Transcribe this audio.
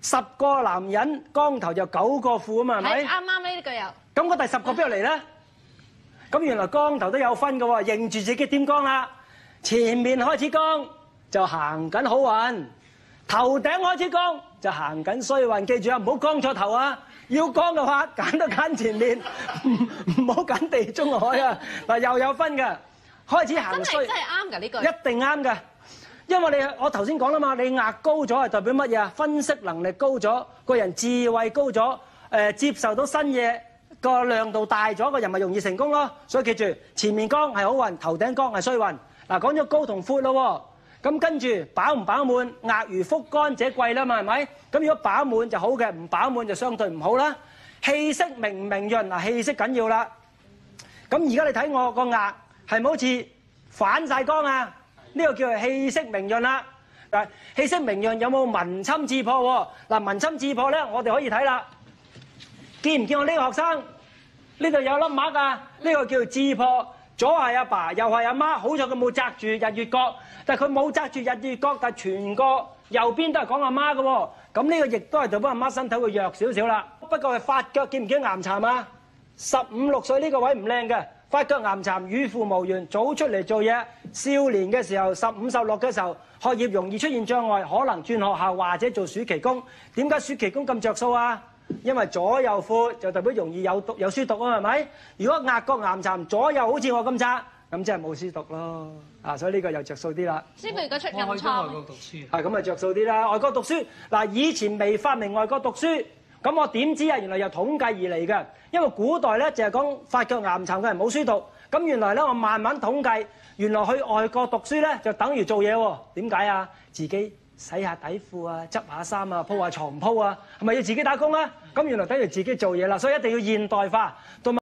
十個男人光頭就九個富啊嘛，係咪？啱啱呢句又咁個第十個邊度嚟咧？咁原來光頭都有分嘅喎，認住自己點光啦。前面開始光就行緊好運，頭頂開始光就行緊衰運。記住啊，唔好光錯頭啊！要光嘅話，揀都揀前面，唔唔好揀地中海啊！嗱，又有分嘅，開始行衰係真。係啱㗎呢句。一定啱嘅，因為你我頭先講啦嘛，你額高咗係代表乜嘢啊？分析能力高咗，個人智慧高咗，誒、接受到新嘢個量度大咗，個人咪容易成功咯。所以記住，前面光係好運，頭頂光係衰運。嗱，講咗高同闊咯，咁跟住飽唔飽滿，額如覆乾者貴啦嘛，係咪？咁如果飽滿就好嘅，唔飽滿就相對唔好啦。氣息明唔明潤嗱，氣息緊要啦。咁而家你睇我個額係咪好似反晒光啊？呢、個叫做氣息明潤啦。嗱，氣息明潤有冇文侵字破喎？嗱，文侵字破咧，我哋可以睇啦。見唔見我呢個學生？呢度有粒墨啊！呢、個叫做字破，左係阿爸，右係阿媽。好在佢冇擲住日月角，但係佢冇擲住日月角，但係全個右邊都係講阿媽嘅喎。咁呢個亦都係代表阿媽身體會弱少少啦。不過佢發腳見唔見岩殘啊？十五六歲呢個位唔靚嘅，發腳岩殘與父無緣，早出嚟做嘢。少年嘅時候，十五十六嘅時候，學業容易出現障礙，可能轉學校或者做暑期工。點解暑期工咁着數啊？因為左右闊就代表容易有讀有書讀啊，係咪？如果額角岩殘左右好似我咁窄，咁即係冇書讀咯。啊，所以呢個又着數啲啦。師傅如果出暗我去咗外國瘡，讀書，係咁咪着數啲啦。外國讀書嗱，以前未發明外國讀書，咁我點知啊？原來由統計而嚟嘅，因為古代咧就係講發腳岩殘嘅人冇書讀，咁原來咧我慢慢統計，原來去外國讀書咧就等於做嘢喎。點解啊？自己洗下底褲啊，執下衫啊，鋪下床鋪啊，係咪要自己打工啊？咁原來等於自己做嘢啦，所以一定要現代化，同埋。